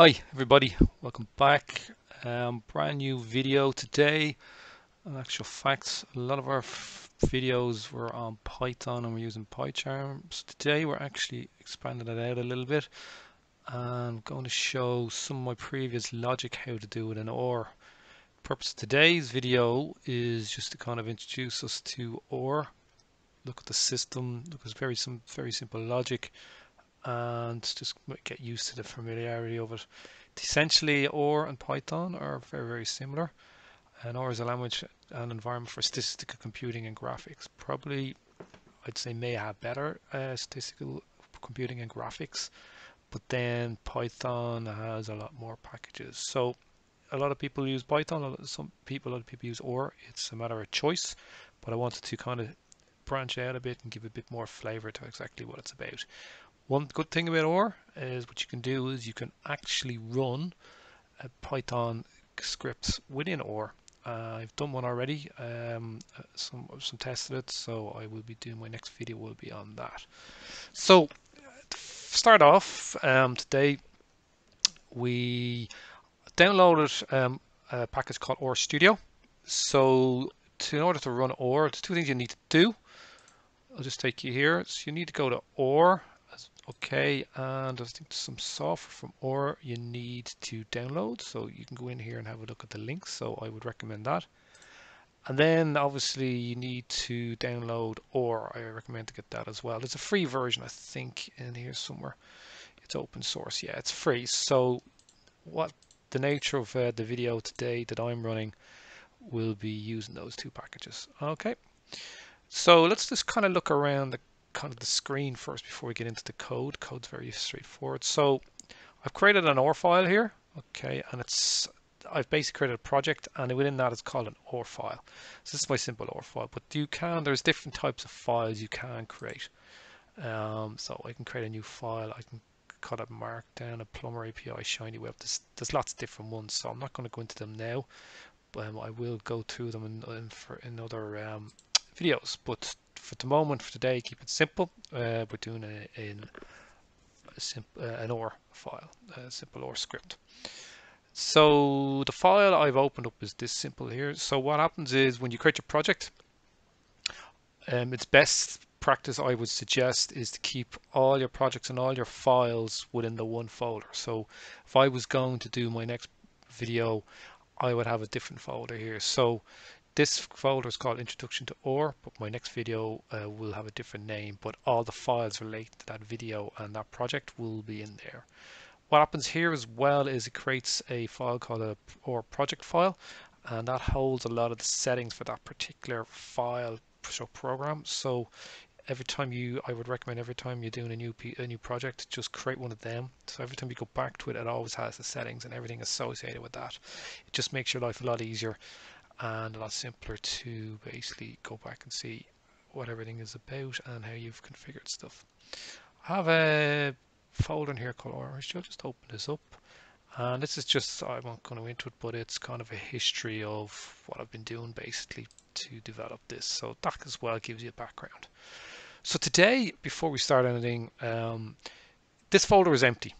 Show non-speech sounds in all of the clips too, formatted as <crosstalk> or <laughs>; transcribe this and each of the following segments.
Hi everybody, welcome back. Um, brand new video today. Actual fact, a lot of our videos were on Python and we're using PyCharm. So today we're actually expanding it out a little bit. I'm going to show some of my previous logic how to do it in R. The purpose of today's video is just to kind of introduce us to R. Look at the system, look at very some very simple logic and just get used to the familiarity of it. Essentially, R and Python are very, very similar. And R is a language and environment for statistical computing and graphics. Probably, I'd say, may have better uh, statistical computing and graphics, but then Python has a lot more packages. So a lot of people use Python, some people, a lot of people use R. It's a matter of choice, but I wanted to kind of branch out a bit and give a bit more flavor to exactly what it's about. One good thing about R is what you can do is you can actually run Python scripts within R. Uh, I've done one already, um, uh, some some tested it, so I will be doing my next video will be on that. So to start off um, today, we downloaded um, a package called RStudio. So to, in order to run R, there's two things you need to do. I'll just take you here. So you need to go to R Okay, and I think some software from R you need to download. So you can go in here and have a look at the links. So I would recommend that. And then obviously you need to download R. I recommend to get that as well. There's a free version, I think, in here somewhere. It's open source. Yeah, it's free. So what the nature of uh, the video today that I'm running will be using those two packages. Okay. So let's just kind of look around the kind of the screen first before we get into the code. Code's very straightforward. So I've created an R file here, okay, and it's I've basically created a project and within that it's called an R file. So this is my simple R file, but you can, there's different types of files you can create. Um, so I can create a new file, I can cut a markdown, a plumber API, shiny web, there's, there's lots of different ones, so I'm not going to go into them now, but um, I will go through them in, in, for, in other um, videos, but for the moment, for today, keep it simple. Uh, we're doing a, a, a simple, uh, an R file, a simple R script. So the file I've opened up is this simple here. So what happens is when you create your project, um, it's best practice I would suggest is to keep all your projects and all your files within the one folder. So if I was going to do my next video, I would have a different folder here. So this folder is called Introduction to R, but my next video uh, will have a different name, but all the files related to that video and that project will be in there. What happens here as well is it creates a file called a R project file, and that holds a lot of the settings for that particular file so program. So every time you, I would recommend every time you're doing a new a new project, just create one of them. So every time you go back to it, it always has the settings and everything associated with that. It just makes your life a lot easier and a lot simpler to basically go back and see what everything is about and how you've configured stuff. I have a folder in here called Orange. I'll just open this up. And this is just, I'm not going to into it, but it's kind of a history of what I've been doing basically to develop this. So that as well gives you a background. So today, before we start anything, um, this folder is empty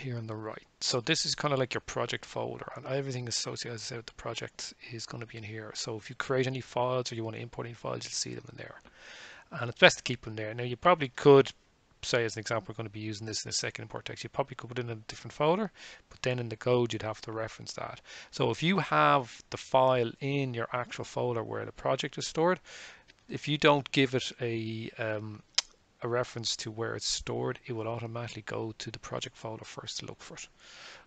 here on the right. So this is kind of like your project folder and everything associated with the project is going to be in here. So if you create any files or you want to import any files, you'll see them in there. And it's best to keep them there. Now you probably could say as an example, we're going to be using this in a second import text. You probably could put it in a different folder, but then in the code, you'd have to reference that. So if you have the file in your actual folder where the project is stored, if you don't give it a um, a reference to where it's stored, it will automatically go to the project folder first to look for it.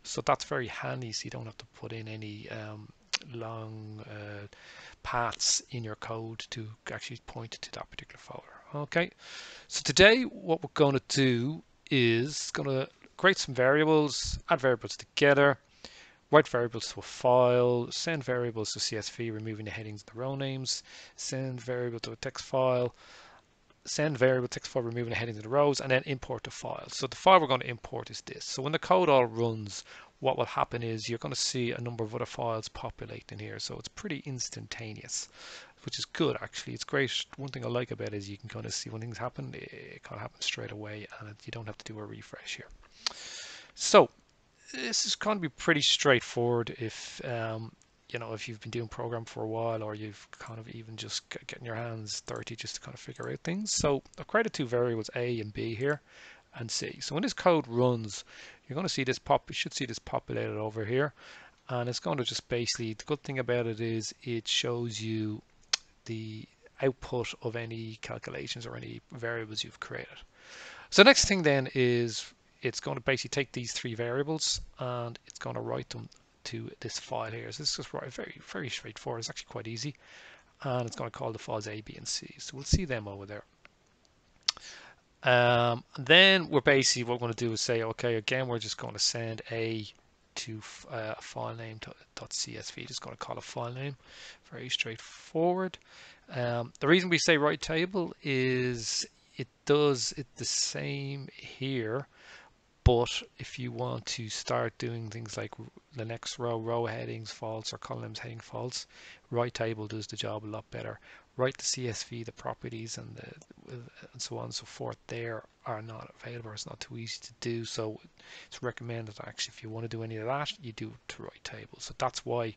So that's very handy so you don't have to put in any um, long uh, paths in your code to actually point to that particular folder. Okay, so today what we're going to do is going to create some variables, add variables together, write variables to a file, send variables to CSV, removing the headings and the row names, send variable to a text file, send variable text file removing the headings and the rows and then import the file. So the file we're going to import is this. So when the code all runs, what will happen is you're going to see a number of other files populate in here. So it's pretty instantaneous, which is good actually. It's great. One thing I like about it is you can kind of see when things happen, it kind of happens straight away and you don't have to do a refresh here. So this is going to be pretty straightforward if um, you know if you've been doing program for a while or you've kind of even just getting your hands dirty just to kind of figure out things. So I've created two variables A and B here and C. So when this code runs, you're going to see this pop. You should see this populated over here, and it's going to just basically. The good thing about it is it shows you the output of any calculations or any variables you've created. So next thing then is it's going to basically take these three variables and it's going to write them to this file here. So this is right, very, very straightforward. It's actually quite easy. And it's going to call the files A, B, and C. So we'll see them over there. Um, then we're basically what we're going to do is say, okay, again, we're just going to send A to uh, a file name .csv. Just going to call a file name. Very straightforward. Um, the reason we say write table is it does it the same here but if you want to start doing things like the next row, row headings false or columns heading false, write table does the job a lot better. Write the CSV, the properties and the and so on and so forth there are not available. It's not too easy to do. So it's recommended actually if you want to do any of that, you do it to write table. So that's why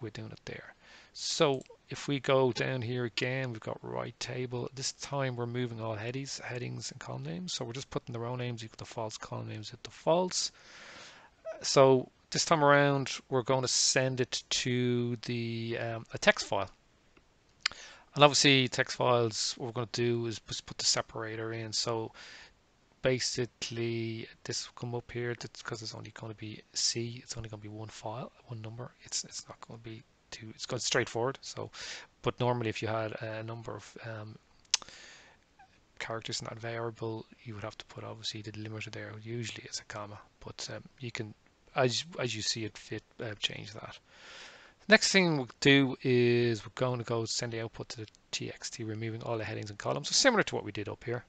we're doing it there. So if we go down here again, we've got write table. This time we're moving all headings, headings and column names. So we're just putting the row names equal to false, column names equal to false. So this time around, we're going to send it to the um, a text file. And obviously text files, what we're going to do is just put the separator in. So basically this will come up here because it's only going to be C. It's only going to be one file, one number. It's, it's not going to be to it's got straightforward. So, but normally if you had a number of um, characters in that variable, you would have to put obviously the limiter there. Usually it's a comma, but um, you can, as as you see it fit, uh, change that. Next thing we'll do is we're going to go send the output to the txt, removing all the headings and columns. So similar to what we did up here,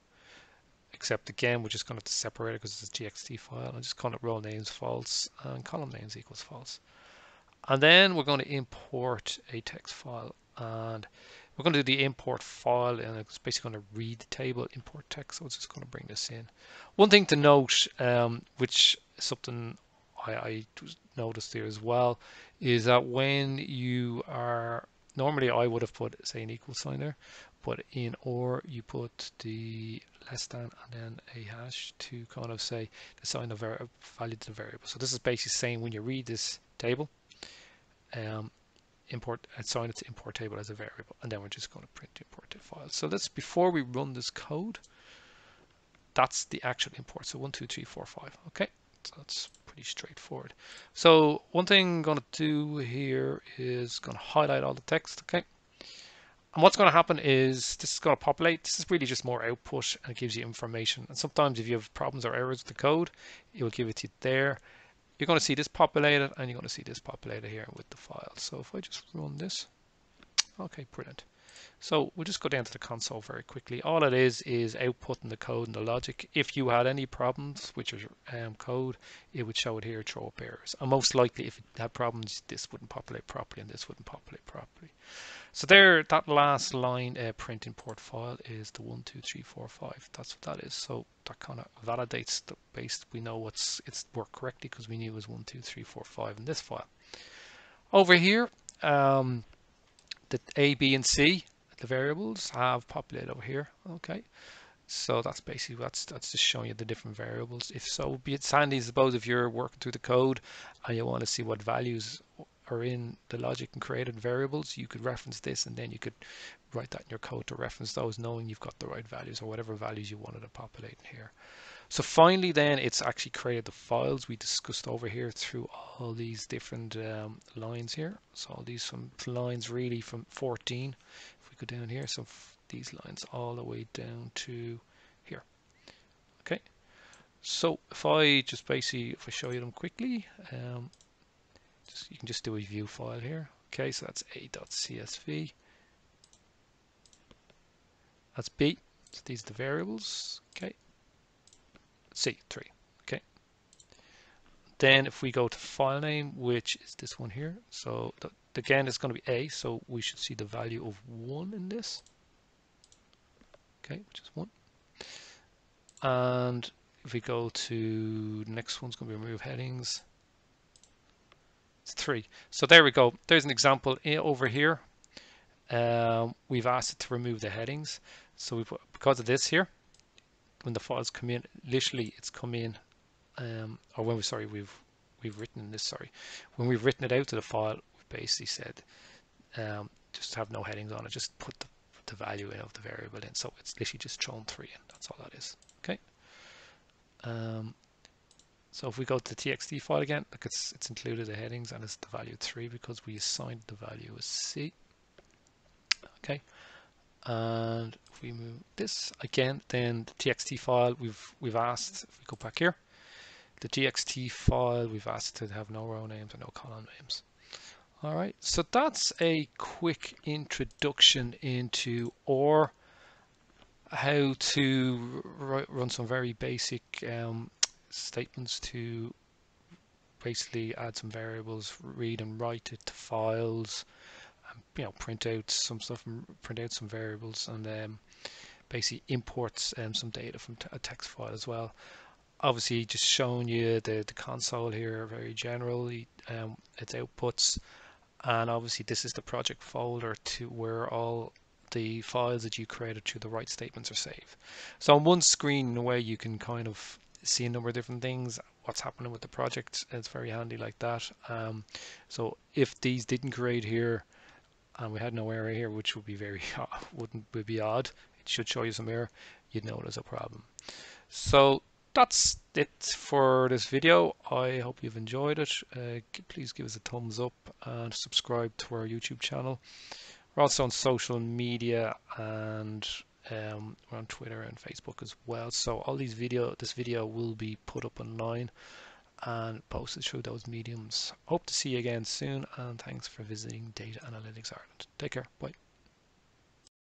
except again we're just going to have to separate it because it's a txt file. I'm just calling it row names false and column names equals false. And then we're going to import a text file and we're going to do the import file and it's basically going to read the table import text. So it's just going to bring this in. One thing to note, um, which is something I, I noticed here as well, is that when you are normally I would have put say an equal sign there, but in R you put the less than and then a hash to kind of say assign a value to the variable. So this is basically saying when you read this table, um, import assign it to import table as a variable and then we're just going to print the imported file so let's before we run this code that's the actual import. So one two three four five. Okay so that's pretty straightforward. So one thing I'm going to do here is going to highlight all the text okay? And what's going to happen is this is going to populate. This is really just more output and it gives you information. And sometimes if you have problems or errors with the code it will give it to you there you're going to see this populated and you're going to see this populated here with the file. So if I just run this, okay, brilliant. So we'll just go down to the console very quickly. All it is is outputting the code and the logic. If you had any problems with your um, code, it would show it here, throw up errors. And most likely, if it had problems, this wouldn't populate properly and this wouldn't populate properly. So there, that last line uh, print import file is the one, two, three, four, five. That's what that is. So that kind of validates the base. We know what's it's worked correctly because we knew it was one, two, three, four, five in this file. Over here, um, the A, B, and C, the variables have populated over here. Okay. So that's basically that's that's just showing you the different variables. If so, be it handy, suppose if you're working through the code and you want to see what values are in the logic and created variables, you could reference this and then you could write that in your code to reference those knowing you've got the right values or whatever values you wanted to populate in here. So finally then it's actually created the files we discussed over here through all these different um, lines here. So all these from lines really from 14, if we go down here, so these lines all the way down to here. Okay, so if I just basically, if I show you them quickly, um, just, you can just do a view file here. Okay, so that's a.csv. That's b. So these are the variables. Okay. C3. Okay. Then if we go to file name, which is this one here. So the, again, it's going to be a. So we should see the value of one in this. Okay, which is one. And if we go to the next one's going to be remove headings It's three. So there we go. There's an example over here. Um, we've asked it to remove the headings. So we put, because of this here, when the files come in, literally it's come in, um, or when we sorry we've we've written this sorry, when we've written it out to the file, we basically said um, just have no headings on it, just put the, the value in of the variable in. So it's literally just thrown three in. That's all that is. Okay. Um, so if we go to the txt file again, look, it's it's included the headings and it's the value three because we assigned the value as c. And if we move this again, then the txt file we've we've asked. If we go back here, the txt file we've asked to have no row names and no column names. All right, so that's a quick introduction into R, how to run some very basic um, statements to basically add some variables, read and write it to files, you know, print out some stuff, print out some variables, and um, basically imports um, some data from a text file as well. Obviously, just showing you the, the console here very generally, um, its outputs, and obviously this is the project folder to where all the files that you created through the write statements are saved. So on one screen, in a way, you can kind of see a number of different things, what's happening with the project. It's very handy like that. Um, so if these didn't create here and we had no error here, which would be very <laughs> wouldn't would be odd, it should show you some error, you'd know there's a problem. So that's it for this video. I hope you've enjoyed it. Uh, please give us a thumbs up and subscribe to our YouTube channel. We're also on social media and um, we're on Twitter and Facebook as well. So all these video, this video will be put up online and posted through those mediums. Hope to see you again soon and thanks for visiting Data Analytics Ireland. Take care. Bye.